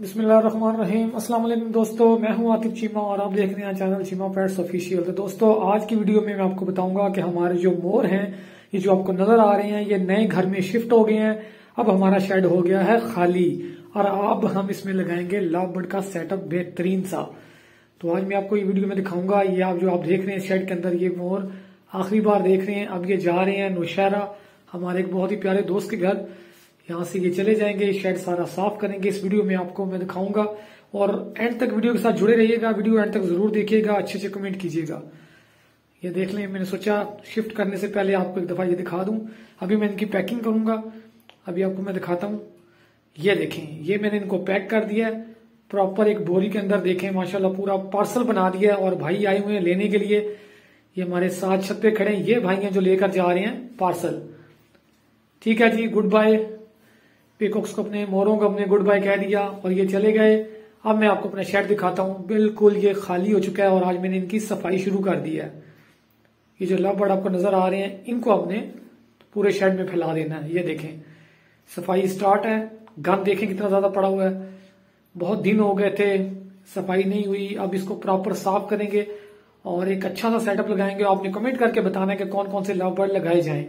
बिस्मिल्लाहिर्रहमानिर्रहीम। अस्सलाम वालेकुम दोस्तों, मैं हूँ आतिफ चीमा और आप देख रहे हैं चैनल चीमा पैट्स ऑफिशियल। तो दोस्तों, आज की वीडियो में मैं आपको बताऊँगा कि हमारे जो मोर हैं, ये जो आपको नज़र आ रहे हैं, ये नए घर में शिफ्ट हो गए हैं। अब हमारा शेड हो गया है खाली और अब हम इसमें लगाएँगे लव बर्ड का सेटअप बेहतरीन सा। तो आज मैं आपको ये वीडियो में दिखाऊँगा, ये आप जो आप देख रहे हैं शेड के अंदर ये मोर, आखिरी बार देख रहे हैं, अब ये जा रहे हैं नौशहरा, हमारे एक बहुत ही प्यारे दोस्त के घर। यहाँ से ये चले जाएँगे शेड सारा साफ़ करेंगे। इस वीडियो में आपको मैं दिखाऊँगा। और एंड तक वीडियो के साथ जुड़े रहिएगा। वीडियो एंड तक ज़रूर देखिएगा। अच्छे अच्छे कमेंट कीजिएगा। ये देख लें, मैंने सोचा शिफ्ट करने से पहले आपको एक दफ़ा ये दिखा दूँ। अभी मैं इनकी पैकिंग करूँगा। अभी आपको मैं दिखाता हूँ। ये देखें, ये मैंने इनको पैक कर दिया है। प्रॉपर एक बोरी के अंदर देखें, माशाल्लाह पूरा पार्सल बना दिया है और भाई आए हुए हैं लेने के लिए। ये हमारे साथ छत पे खड़े हैं। ये भाई हैं जो लेकर जा रहे हैं पार्सल ठीक है जी गुड बाय पीकॉक्स को अपने मोरों को अपने गुड बाय कह दिया और ये चले गए। अब मैं आपको अपना शेड दिखाता हूँ। बिल्कुल ये खाली हो चुका है और आज मैंने इनकी सफ़ाई शुरू कर दी है। ये जो लव बर्ड आपको नज़र आ रहे हैं, इनको आपने पूरे शेड में फैला देना है। ये देखें, सफ़ाई स्टार्ट है। गंद देखें कितना ज़्यादा पड़ा हुआ है। बहुत दिन हो गए थे, सफ़ाई नहीं हुई। अब इसको प्रॉपर साफ़ करेंगे और एक अच्छा सा सेटअप लगाएँगे। आपने कमेंट करके बताना है कि कौन कौन से लव बर्ड लगाए जाए।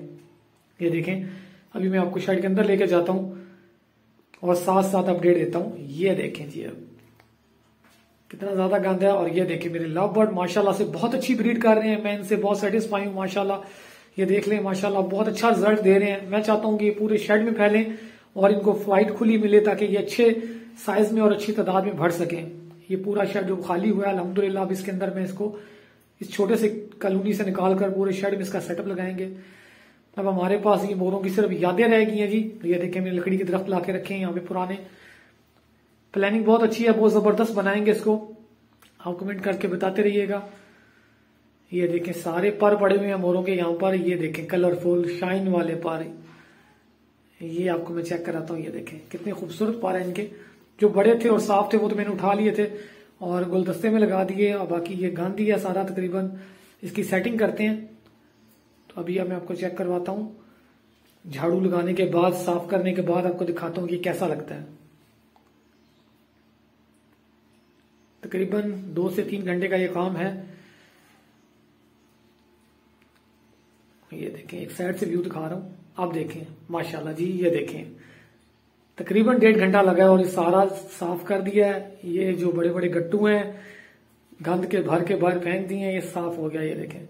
ये देखें, अभी मैं आपको शेड के अंदर लेके जाता हूँ। और साथ साथ अपडेट देता हूँ। ये देखें जी अब कितना ज़्यादा गंद है और ये देखें मेरे लव बर्ड माशाल्लाह से बहुत अच्छी ब्रीड कर रहे हैं। मैं इनसे बहुत सेटिस्फाई हूँ, माशाल्लाह। ये देख लें, माशाल्लाह, बहुत अच्छा रिज़ल्ट दे रहे हैं। मैं चाहता हूँ कि ये पूरे शेड में फैलें और इनको फ़्लाइट खुली मिले ताकि ये अच्छे साइज़ में और अच्छी तादाद में भर सकें। ये पूरा शेड जो खाली हुआ है अलहमदुल्ला अब इसके अंदर मैं इसको इस छोटे से कॉलोनी से निकाल कर पूरे शेड में इसका सेटअप लगाएँगे। अब हमारे पास ये मोरों की सिर्फ़ यादें रह गई हैं जी। ये देखें मैंने लकड़ी के दरख्त ला के रखे हैं, यहाँ पे पुराने। प्लानिंग बहुत अच्छी है, बहुत ज़बरदस्त बनाएँगे इसको। आप कमेंट करके बताते रहिएगा। ये देखें, सारे पर पड़े हुए हैं मोरों के यहाँ पर। ये देखें कलरफुल शाइन वाले पर। ये आपको मैं चेक कराता हूँ, ये देखें, कितने खूबसूरत पर है इनके। जो बड़े थे और साफ़ थे, वो तो मैंने उठा लिए थे और गुलदस्ते में लगा दिए और बाकी ये गांधी है सारा तकरीबन। इसकी सेटिंग करते हैं। तो अभी मैं आपको चेक करवाता हूँ। झाड़ू लगाने के बाद, साफ़ करने के बाद आपको दिखाता हूँ कि कैसा लगता है। तकरीबन दो से तीन घंटे का ये काम है। ये देखें, एक साइड से व्यू दिखा रहा हूँ। आप देखें, माशाल्लाह जी, ये देखें। तकरीबन डेढ़ घंटा लगा है और ये सारा साफ़ कर दिया है। ये जो बड़े बड़े गट्टू हैं, गंद के भर के बाहर फेंक दिए ये साफ़ हो गया, ये देखें।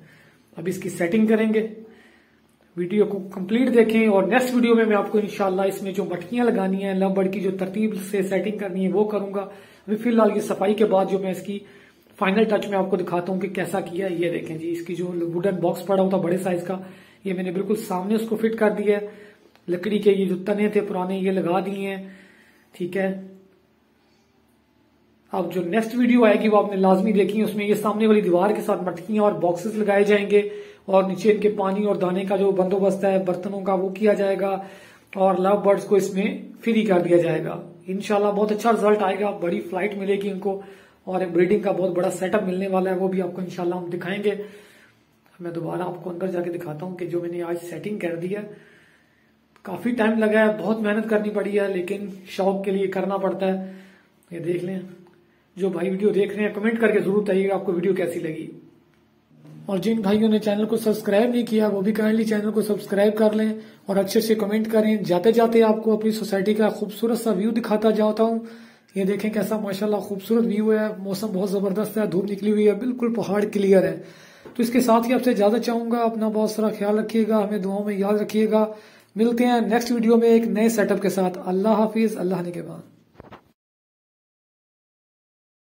अब इसकी सेटिंग करेंगे। वीडियो को कंप्लीट देखें और नेक्स्ट वीडियो में मैं आपको इनशाला इसमें जो मटकियाँ लगानी है लव बर्ड की जो तरतीब से सेटिंग करनी है, वो करूँगा। अभी फ़िलहाल ये सफ़ाई के बाद जो मैं इसकी फाइनल टच में आपको दिखाता हूँ कि कैसा किया ये देखें जी। इसकी जो वुडन बॉक्स पड़ा हुआ था, बड़े साइज़ का, ये मैंने बिल्कुल सामने उसको फिट कर दिया है। लकड़ी के ये जो तने थे, पुराने, ये लगा दिए हैं। ठीक है? अब जो नेक्स्ट वीडियो आएगी वो आपने लाजमी देखी है, उसमें ये सामने वाली दीवार के साथ मटकियाँ और बॉक्सेस लगाए जाएँगे और नीचे इनके पानी और दाने का जो बंदोबस्त है, बर्तनों का वो किया जाएगा और लव बर्ड्स को इसमें फ्री कर दिया जाएगा। इनशाला बहुत अच्छा रिज़ल्ट आएगा, बड़ी फ़्लाइट मिलेगी इनको और एक ब्रीडिंग का बहुत बड़ा सेटअप मिलने वाला है, वो भी आपको इनशाला हम दिखाएँगे। मैं दोबारा आपको अंदर जाके दिखाता हूँ कि जो मैंने आज सेटिंग कर दी है, काफ़ी टाइम लगा है, बहुत मेहनत करनी पड़ी है, लेकिन शौक के लिए करना पड़ता है। ये देख लें जो भाई वीडियो देख रहे हैं कमेंट करके ज़रूर बताइएगा आपको वीडियो कैसी लगी। और जिन भाइयों ने चैनल को सब्सक्राइब नहीं किया, वो भी काइंडली चैनल को सब्सक्राइब कर लें और अच्छे से कमेंट करें। जाते जाते आपको अपनी सोसाइटी का खूबसूरत सा व्यू दिखाता जाता हूँ। ये देखें कैसा माशाल्लाह खूबसूरत व्यू है। मौसम बहुत ज़बरदस्त है, धूप निकली हुई है, बिल्कुल पहाड़ क्लियर है। तो इसके साथ ही आपसे ज़्यादा चाहूँगा, अपना बहुत सारा ख्याल रखिएगा, हमें दुआओं में याद रखिएगा। मिलते हैं नेक्स्ट वीडियो में एक नए सेटअप के साथ। अल्लाह हाफिज, अल्लाह ने के बाद।